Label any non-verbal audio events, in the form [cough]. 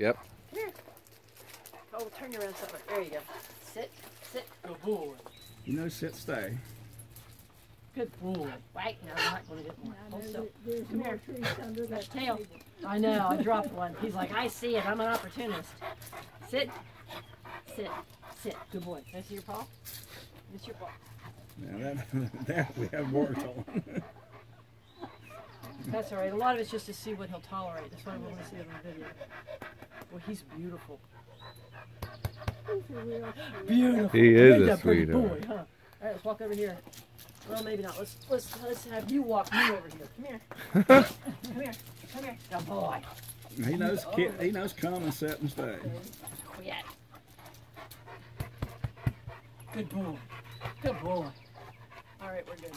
Yep. Come here. Oh, turn you around somewhere. There you go. Sit. Sit. Good boy. You know, sit, stay. Good boy. Wait, no, I'm not going to get more. Hold still. There's Come more here. trees under that Tail. table. I know, I dropped one. He's like, I see it. I'm an opportunist. Sit. Sit. Sit. Good boy. Can I see your paw? It's your paw. Now that, [laughs] that we have worked on. That's all right. A lot of it's just to see what he'll tolerate. That's why we want to see it on the video. Well, he's beautiful. He's a real sweet. Beautiful. He is Ain't a that pretty sweetheart. boy, huh? All right, let's walk over here. Well, maybe not. Let's let's let's have you walk me over here. Come here. [laughs] Come here. Come here. Good boy. He knows, ki- he knows come and sit and stay. Quiet. Good boy. Good boy. All right, we're good.